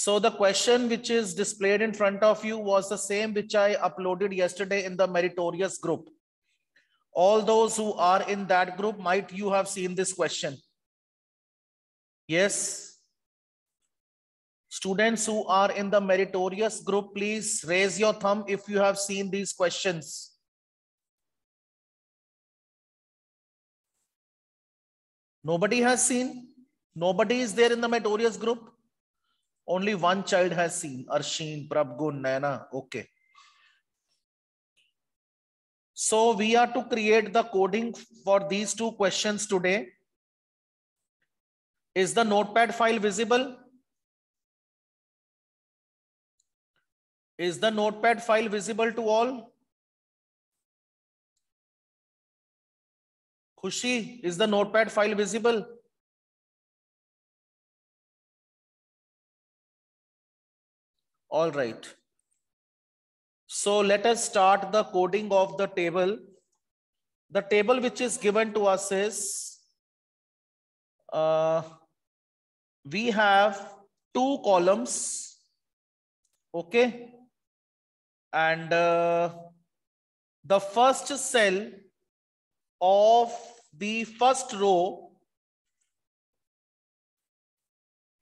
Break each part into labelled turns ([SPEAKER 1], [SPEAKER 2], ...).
[SPEAKER 1] So the question which is displayed in front of you was the same which I uploaded yesterday in the meritorious group. All those who are in that group, might you have seen this question? Yes. Students who are in the meritorious group, please raise your thumb if you have seen these questions. Nobody has seen? Nobody is there in the meritorious group? Only one child has seen, Arshin, Prabgun, Naina. Okay. So we are to create the coding for these two questions today. Is the notepad file visible? Is the notepad file visible to all? Khushi, is the notepad file visible? All right. So let us start the coding of the table. The table which is given to us is, uh, we have two columns, okay? And uh, the first cell of the first row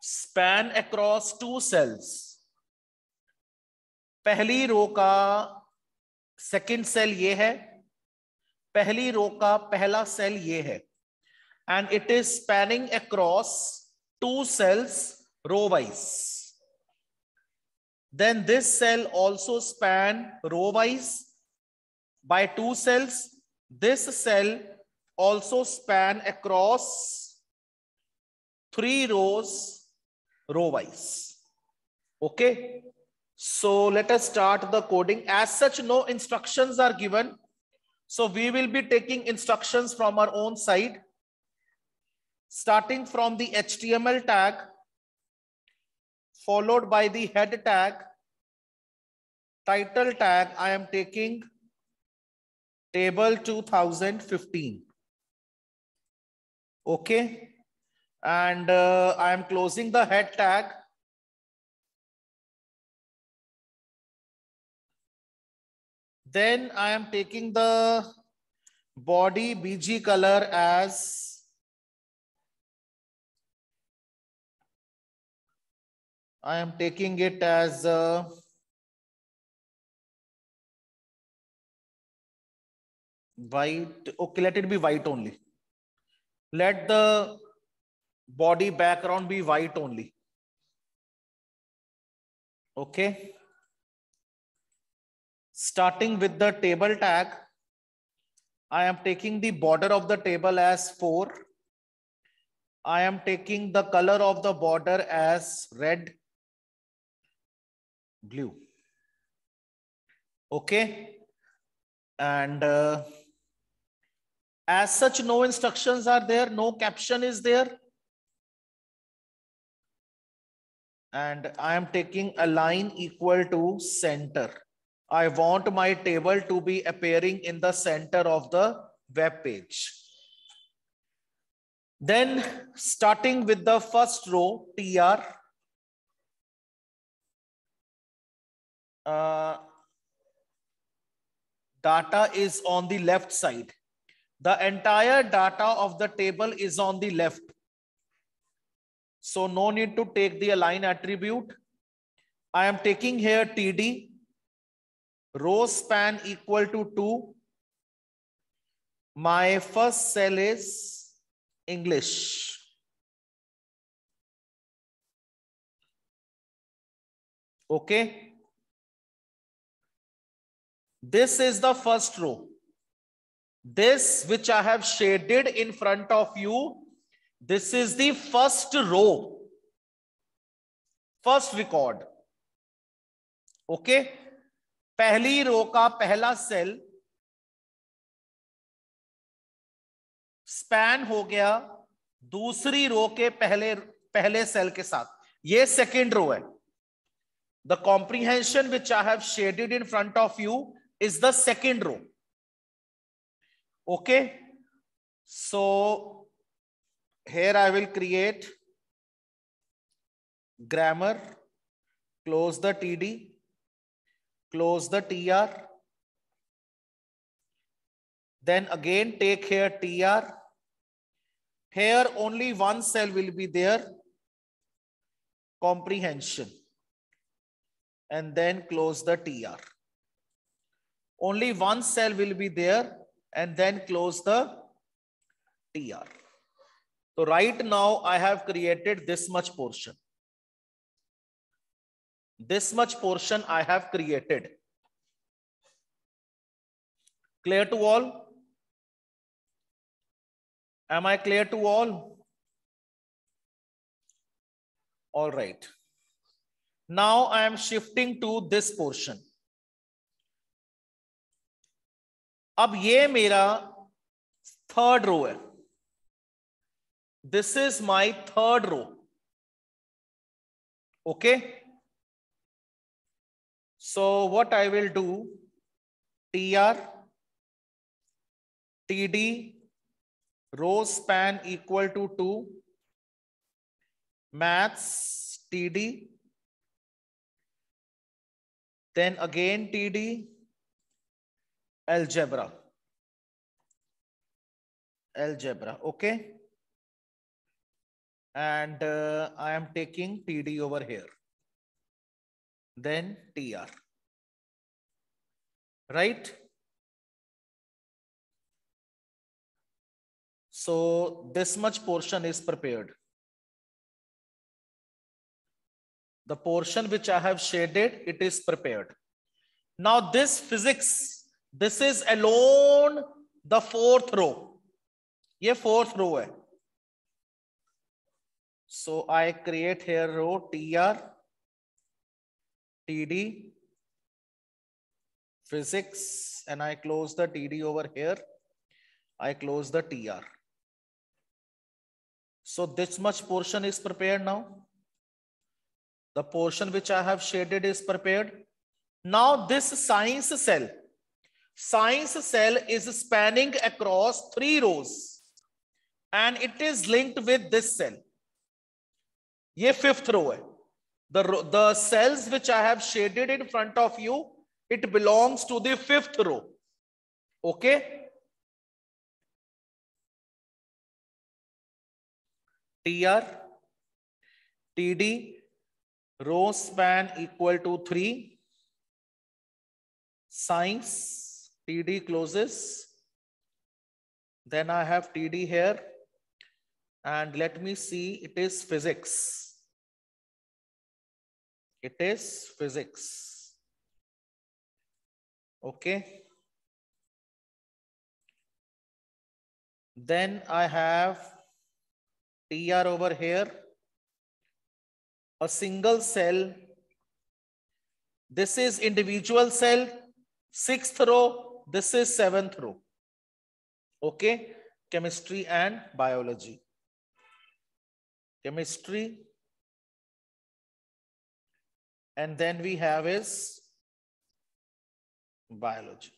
[SPEAKER 1] span across two cells पहली रो का second cell ये है। पहली रो का पहला cell ये है। And it is spanning across two cells row wise then this cell also span row wise by two cells this cell also span across three rows row wise okay? So let us start the coding. As such, no instructions are given. So we will be taking instructions from our own side. Starting from the HTML tag, followed by the head tag, title tag, I am taking table 2015. Okay. And uh, I am closing the head tag Then I am taking the body BG color as I am taking it as uh, white. Okay, let it be white only. Let the body background be white only. Okay. Starting with the table tag, I am taking the border of the table as 4. I am taking the color of the border as red, blue. Okay. And uh, as such, no instructions are there, no caption is there. And I am taking align equal to center. I want my table to be appearing in the center of the web page. Then starting with the first row, TR, uh, data is on the left side. The entire data of the table is on the left. So no need to take the align attribute. I am taking here TD row span equal to 2. My first cell is English. Okay. This is the first row. This which I have shaded in front of you, this is the first row. First record. Okay. पहली रो का पहला cell span हो गया दूसरी रो के पहले पहले cell के साथ। ये सेकेंड रो है। The comprehension which I have shaded in front of you is the second row okay so here I will create grammar close the TD, close the TR. Then again take here TR. Here only one cell will be there, comprehension. And then close the TR. Only one cell will be there and then close the TR. So right now I have created this much portion. This much portion I have created. Clear to all? Am I clear to all? All right. Now I am shifting to this portion. अब ये मेरा third row है this is my third row okay so what I will do tr td row span equal to 2 maths td then again td algebra algebra okay? And uh, i am taking td over here then tr right? So this much portion is prepared. The portion which i have shaded it is prepared. Now this physics this is alone the fourth row. ये fourth row है so I create here row tr td physics and I close the td over here. I close the tr so this much portion is prepared now? The portion which I have shaded is prepared? Now this science cell. Science cell is spanning across three rows and it is linked with this cell. ये fifth row है. The, the cells which I have shaded in front of you, it belongs to the fifth row. Okay. TR, TD, row span equal to 3. Science TD closes. Then I have TD here. And let me see, it is physics. It is physics. Okay. Then I have TR over here. A single cell. This is individual cell. Sixth row, this is seventh row. Okay, chemistry and biology. Chemistry. And then we have is biology.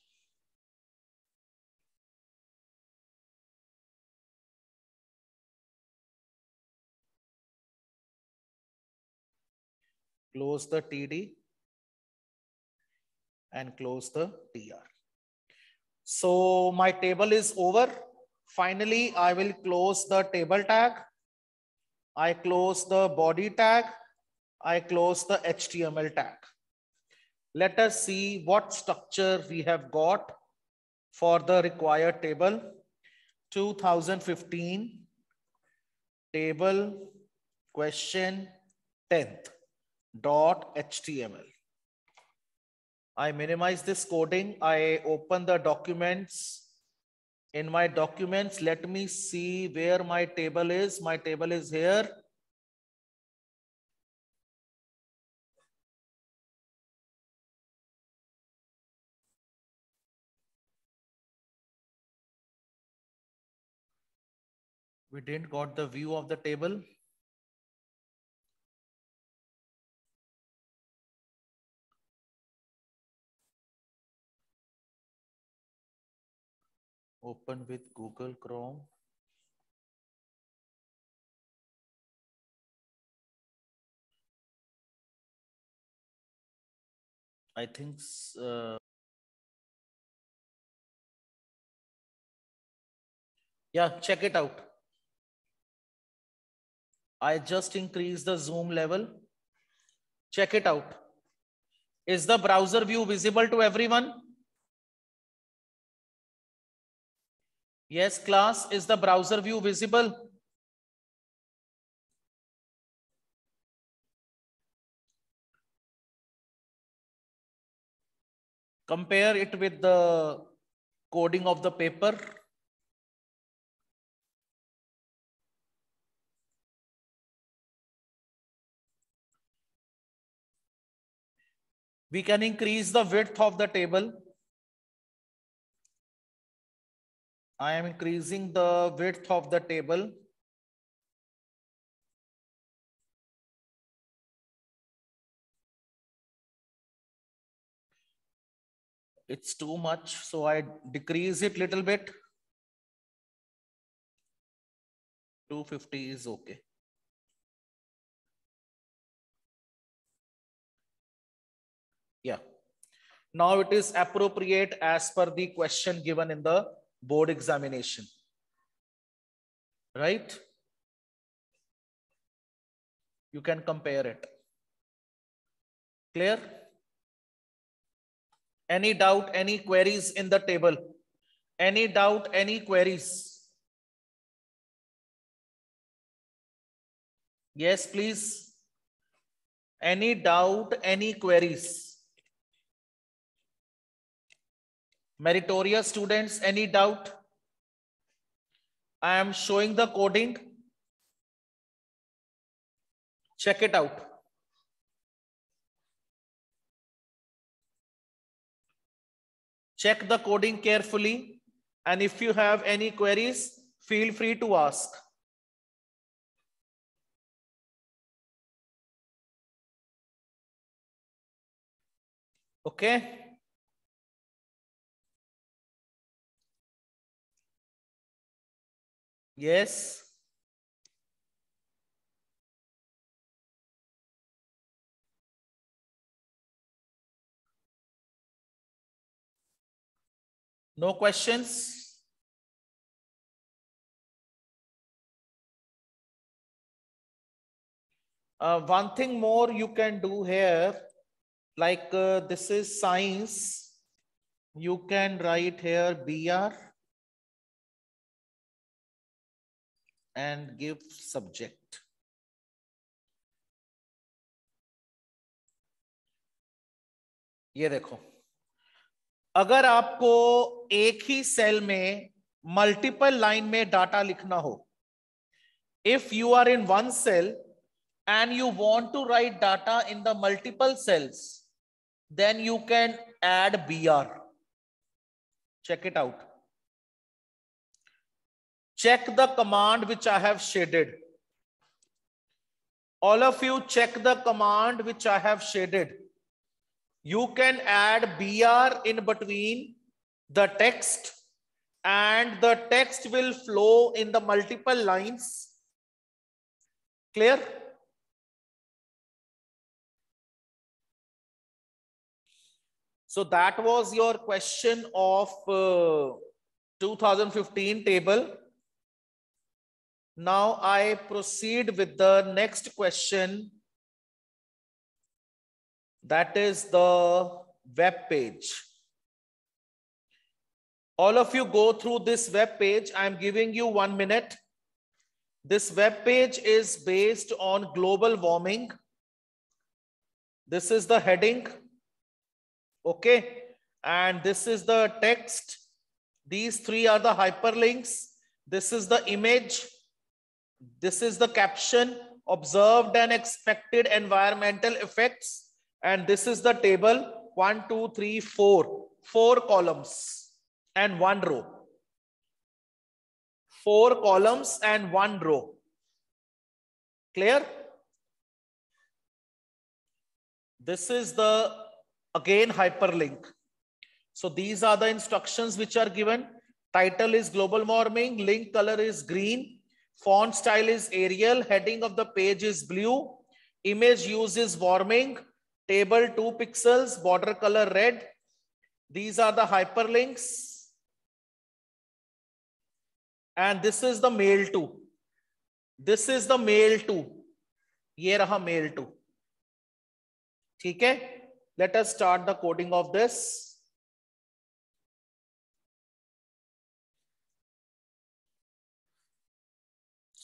[SPEAKER 1] Close the TD and close the TR. So my table is over. Finally, I will close the table tag. I close the body tag. I close the HTML tag. Let us see what structure we have got for the required table. 2015 table question 10th dot HTML. I minimize this coding. I open the documents. In my documents, let me see where my table is. My table is here. We didn't got the view of the table. open with Google Chrome. I think uh, yeah, check it out. I just increased the zoom level. Check it out. Is the browser view visible to everyone? Yes, class, is the browser view visible? Compare it with the coding of the paper. We can increase the width of the table. I am increasing the width of the table. It's too much, so I decrease it little bit. 250 is okay. Yeah. Now it is appropriate as per the question given in the board examination. Right? You can compare it. Clear? Any doubt, any queries in the table? Any doubt, any queries? Yes, please. Any doubt, any queries? Meritorious students, any doubt? I am showing the coding. Check it out. Check the coding carefully. And if you have any queries, feel free to ask. Okay. Yes. No questions? Uh, one thing more you can do here, like uh, this is science, you can write here BR and give subject. ये देखो, अगर आपको एक ही cell में multiple line में data लिखना हो if you are in one cell and you want to write data in the multiple cells then you can add B R check it out check the command which I have shaded. All of you check the command which I have shaded. You can add BR in between the text and the text will flow in the multiple lines. Clear? So that was your question of uh, 2015 table. Now I proceed with the next question. That is the web page. All of you go through this web page. I'm giving you one minute. This web page is based on global warming. This is the heading. Okay. And this is the text. These three are the hyperlinks. This is the image. This is the caption, observed and expected environmental effects. And this is the table, one, two, three, four, four columns and one row. Four columns and one row. Clear? This is the, again, hyperlink. So these are the instructions which are given. Title is global warming, link color is green, Font style is Arial. Heading of the page is blue. Image uses warming. Table 2 pixels, border color red. These are the hyperlinks. And this is the mail to. This is the mail to. ये रहा mail to. ठीक है? Let us start the coding of this.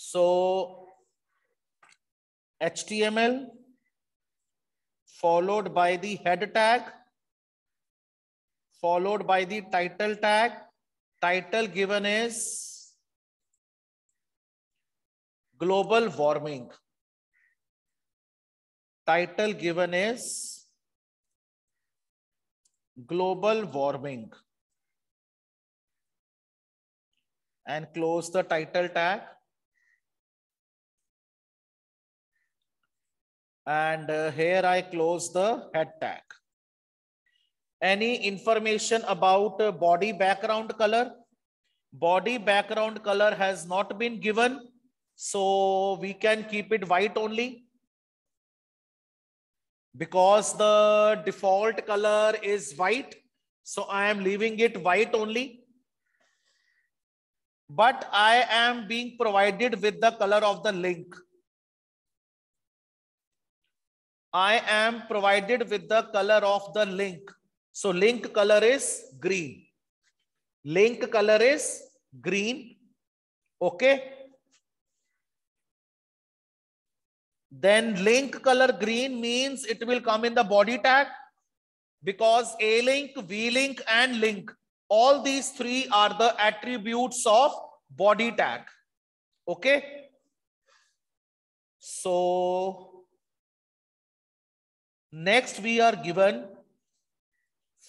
[SPEAKER 1] So HTML followed by the head tag, followed by the title tag. Title given is global warming. Title given is global warming. And close the title tag. And uh, here I close the head tag. Any information about uh, body background color? Body background color has not been given, so we can keep it white only. Because the default color is white, so I am leaving it white only. But I am being provided with the color of the link. I am provided with the color of the link. So link color is green. Link color is green. Okay. Then link color green means it will come in the body tag because A link, V link and link. All these three are the attributes of body tag. Okay. So Next, we are given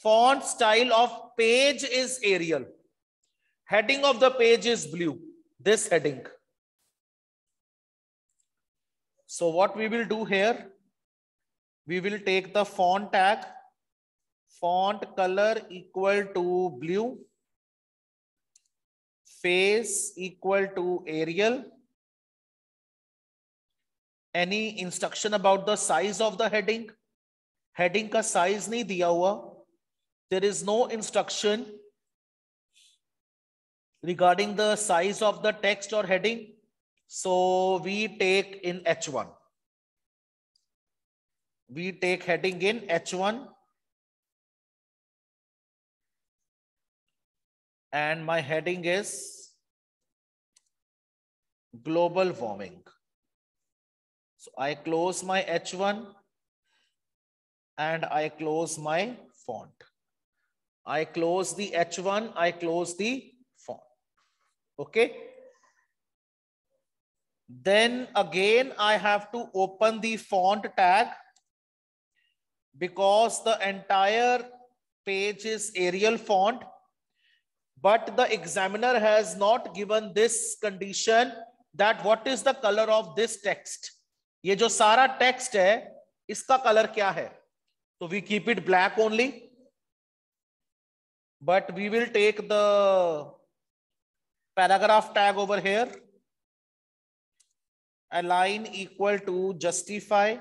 [SPEAKER 1] font style of page is Arial. Heading of the page is blue. This heading. So what we will do here, we will take the font tag, font color equal to blue, face equal to Arial. Any instruction about the size of the heading? Heading का size नहीं दिया हुआ। There is no instruction regarding the size of the text और heading so we take in H one we take heading in H one and my heading is global warming so I close my H one and I close my font. I close the H1, I close the font. Okay. Then again, I have to open the font tag because the entire page is Arial font. But the examiner has not given this condition that what is the color of this text. ये जो सारा text है, इसका color क्या है? So we keep it black only. But we will take the paragraph tag over here. Align equal to justify.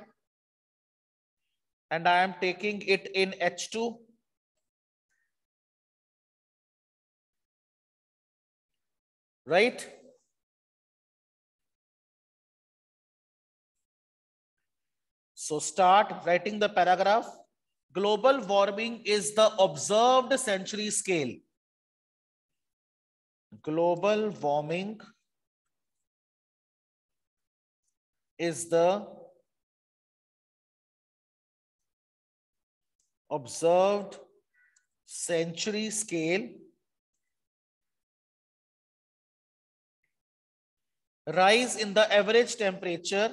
[SPEAKER 1] And I am taking it in H2. Right? So start writing the paragraph global warming is the observed century scale. Global warming is the observed century scale rise in the average temperature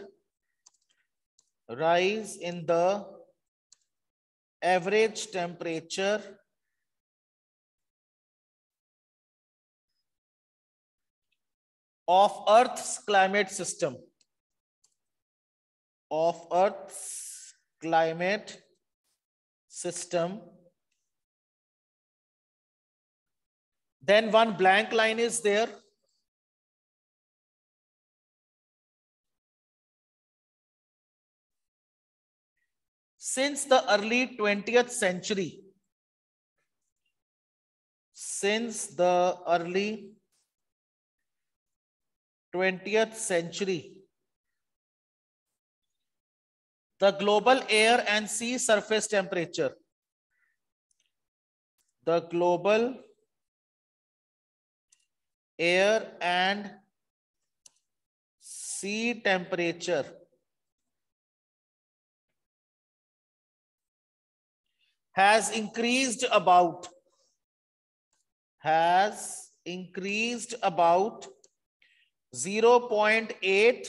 [SPEAKER 1] rise in the average temperature of Earth's climate system. Of Earth's climate system. Then one blank line is there. Since the early 20th century, since the early 20th century, the global air and sea surface temperature, the global air and sea temperature has increased about has increased about 0.8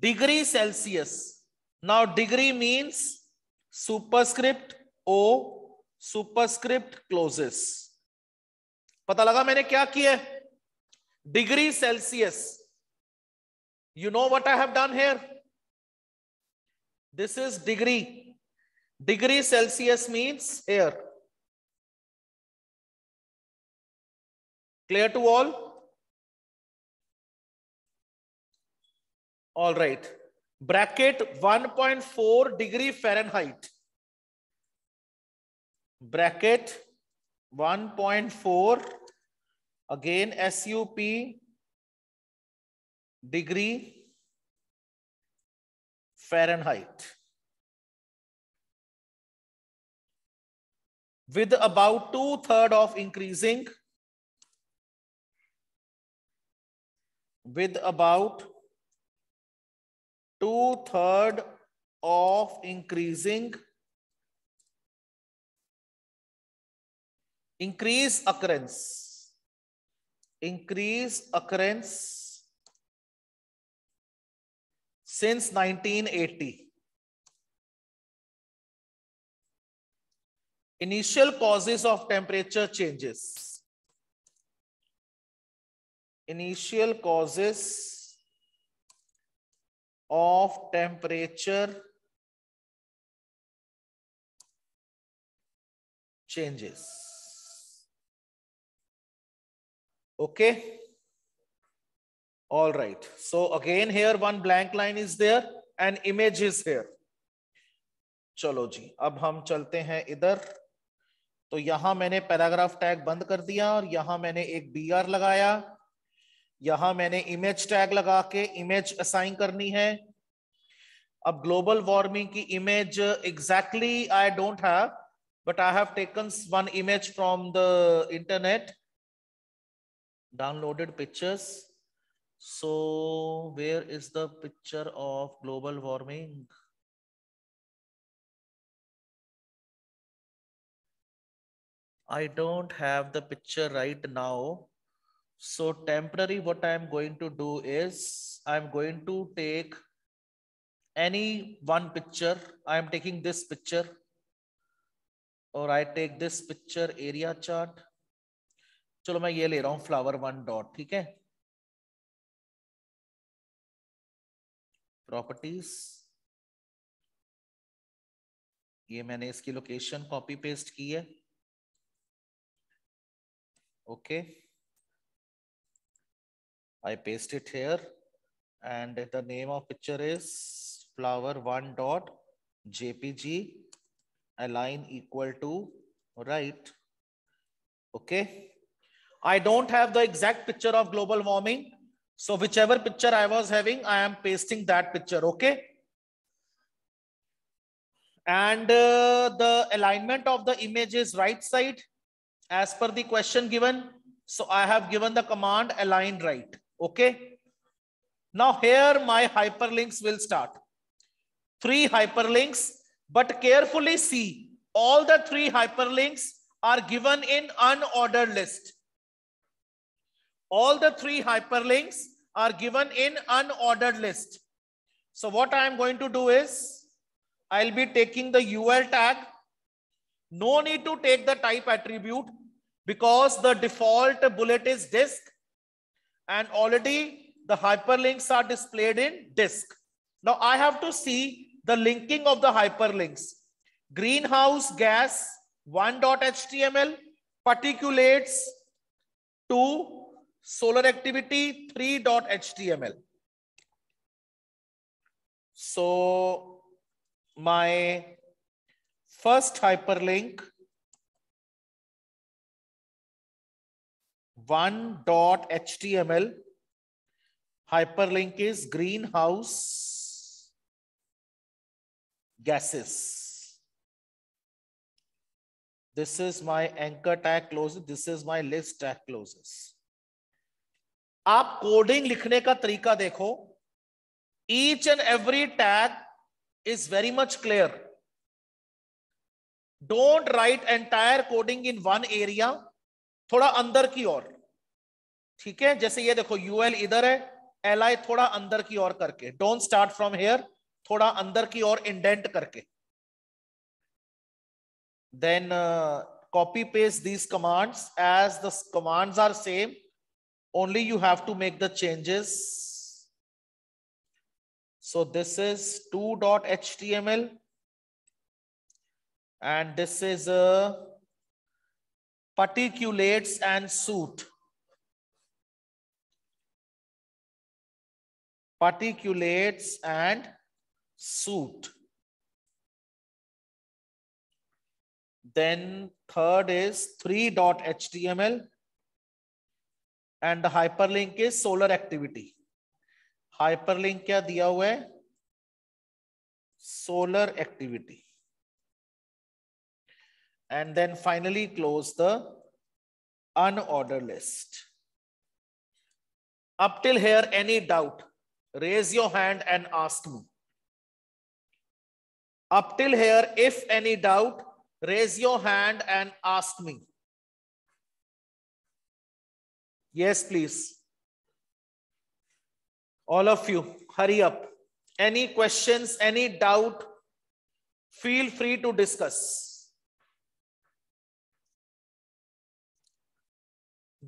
[SPEAKER 1] degree Celsius. Now degree means superscript O superscript closes. पता लगा मैंने क्या किया degree Celsius you know what I have done here? This is degree. Degree Celsius means here. Clear to all? All right. Bracket 1.4 degree Fahrenheit. Bracket 1.4 again SUP degree Fahrenheit. With about two third of increasing with about two third of increasing increase occurrence increase occurrence since 1980 initial causes of temperature changes initial causes of temperature changes. Okay. All right. So again, here one blank line is there and image is here. चलो जी अब हम चलते हैं इधर तो यहाँ मैंने paragraph tag बंद कर दिया और यहाँ मैंने एक बी आर लगाया। यहाँ मैंने इमेज टैग लगा के इमेज असाइन करनी है। अब ग्लोबल वार्मिंग की image exactly I don't have but I have taken one image from the internet downloaded pictures so where is the picture of global warming I don't have the picture right now. So temporary, what I'm going to do is I'm going to take any one picture. I'm taking this picture or I take this picture area chart. चलो मैं ये ले रहा हूँ flower one dot ठीक है properties ये मैंने इसकी लोकेशन कॉपी पेस्ट की है okay. I paste it here. And the name of picture is flower one dot jpg align equal to right. Okay. I don't have the exact picture of global warming. So whichever picture i was having i am pasting that picture. Okay. And uh, the alignment of the image is right side as per the question given so i have given the command align right Okay. Now here my hyperlinks will start. Three hyperlinks, but carefully see all the three hyperlinks are given in unordered list. All the three hyperlinks are given in unordered list. So what I am going to do is I'll be taking the UL tag. No need to take the type attribute because the default bullet is disk and already the hyperlinks are displayed in disk. Now I have to see the linking of the hyperlinks. Greenhouse gas 1.html, particulates 2, solar activity 3.html. So my first hyperlink 1.html hyperlink is greenhouse gases. This is my anchor tag closes. This is my list tag closes. आप coding लिखने का तरीका देखो each and every tag is very much clear don't write entire coding in one area थोड़ा अंदर की ओर। ठीक है? जैसे ये देखो यूएल इधर है एल आई थोड़ा अंदर की ओर करके। डोंट स्टार्ट फ्रॉम हेयर थोड़ा अंदर की ओर इंडेंट करके। Then copy paste these commands as the commands are same only you have to make the changes. So this is 2.html and this is a particulates and soot. Particulates and soot. Then third is 3.html and the hyperlink is solar activity. Hyperlink क्या दिया हुआ है? Solar activity. And then finally close the unordered list. Up till here, any doubt? raise your hand and ask me. Up till here, if any doubt, raise your hand and ask me. Yes, please. All of you, hurry up. Any questions, any doubt, feel free to discuss.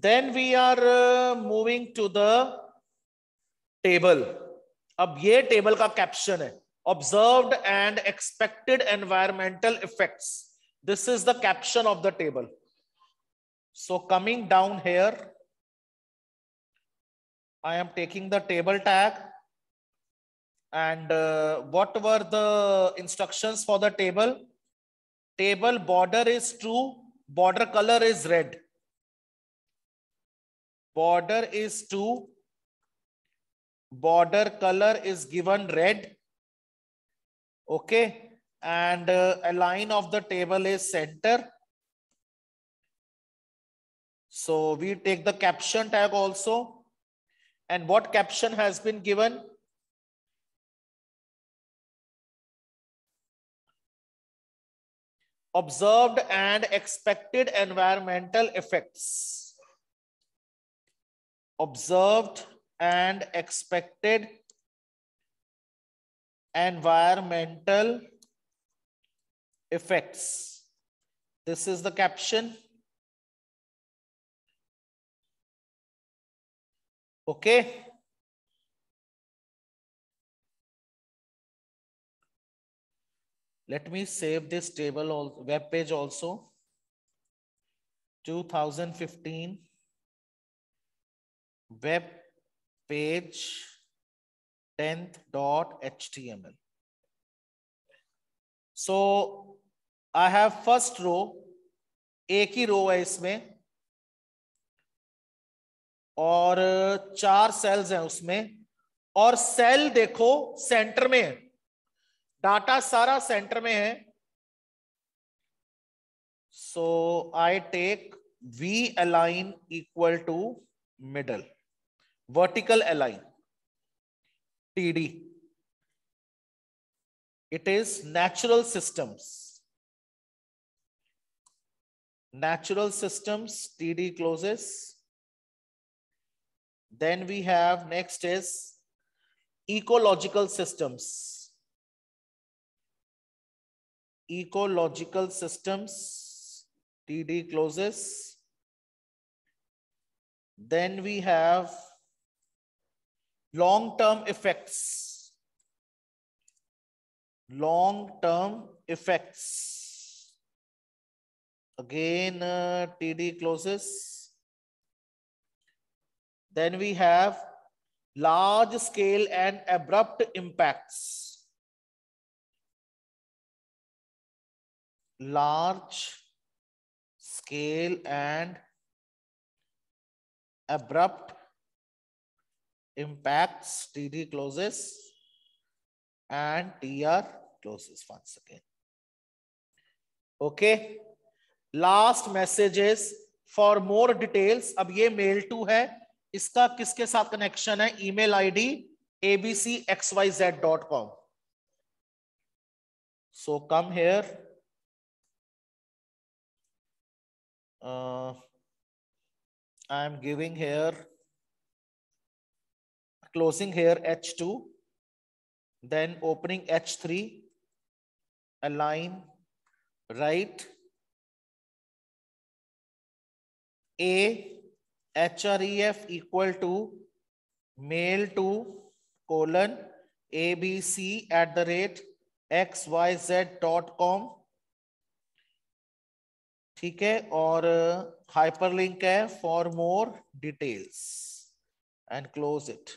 [SPEAKER 1] Then we are uh, moving to the table अब ये table का caption है observed and expected environmental effects this is the caption of the table so coming down here i am taking the table tag and uh, what were the instructions for the table table border is true border color is red border is true border color is given red. Okay? And uh, align of the table is center. So we take the caption tag also. And what caption has been given? Observed and expected environmental effects observed and expected environmental effects. This is the caption. Okay. Let me save this table web page also. 2015 web page 10th.html. So I have first row, एक ही रो है इसमें और चार sales हैं उसमें और cell देखो centre में है। डाटा सारा सेंटर में है। So I take V align equal to middle vertical align td it is natural systems. Natural systems td closes. Then we have next is ecological systems. Ecological systems td closes. Then we have long-term effects. Long-term effects. Again, uh, TD closes. Then we have large scale and abrupt impacts. large scale and abrupt impacts TD closes and TR closes once again. Okay. Last message is for more details. अब ये mail to है इसका किसके साथ connection है email ID abcxyz.com. So come here. Uh, I am giving here, closing here H2, then opening H3, align, right, A, HREF equal to mail to colon abc at the rate xyz.com ठीक है और hyperlink है for more details and close it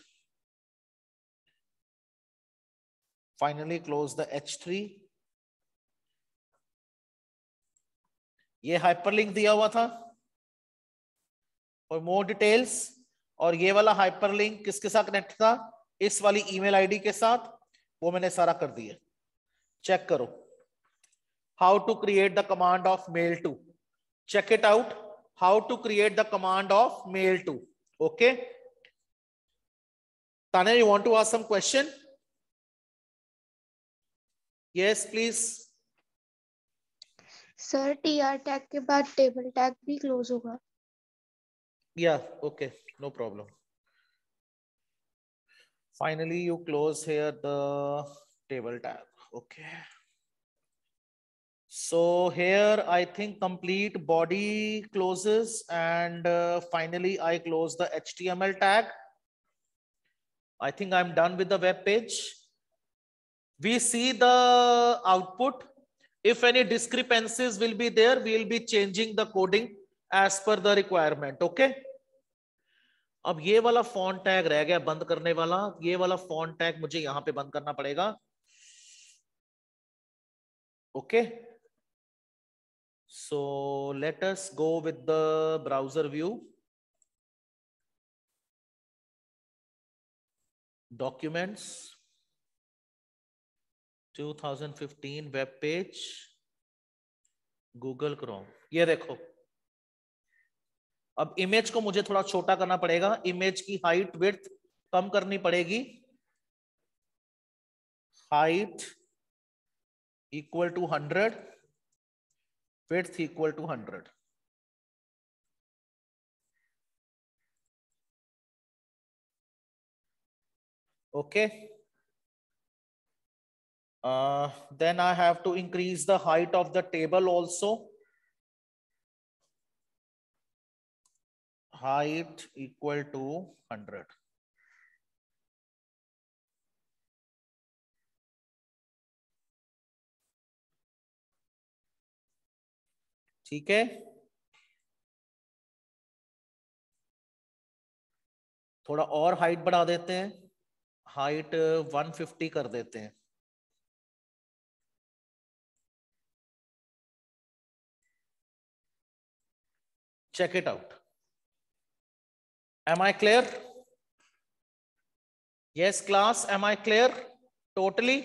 [SPEAKER 1] finally close the H three ये hyperlink दिया हुआ था। और more details और ये वाला हाइपरलिंक किसके साथ कनेक्ट था? इस वाली ईमेल आईडी के साथ, वो मैंने सारा कर दिया। चेक करो। How to create the command of mail to check it out how to create the command of mail to okay? Tanya, you want to ask some question? Yes please
[SPEAKER 2] sir TR tag के बाद table tag भी close होगा
[SPEAKER 1] yeah okay no problem finally you close here the table tag okay So here I think complete body closes and uh, finally I close the HTML tag. I think I'm done with the web page. We see the output. If any discrepancies will be there, we'll be changing the coding as per the requirement. Okay. अब ये वाला font tag रह गया बंद करने वाला ये वाला फॉन्ट टैग मुझे यहाँ पे बंद करना पड़ेगा okay okay? So let us go with the browser view. Documents, 2015 web page Google Chrome ये देखो अब इमेज को मुझे थोड़ा छोटा करना पड़ेगा इमेज की हाइट विड्थ कम करनी पड़ेगी height equal to hundred width equal to 100. Okay. Uh, then I have to increase the height of the table also. Height equal to 100. ठीक है थोड़ा और हाइट बढ़ा देते हैं हाइट 150 कर देते हैं check it out. Am i clear? Yes class. Am i clear? Totally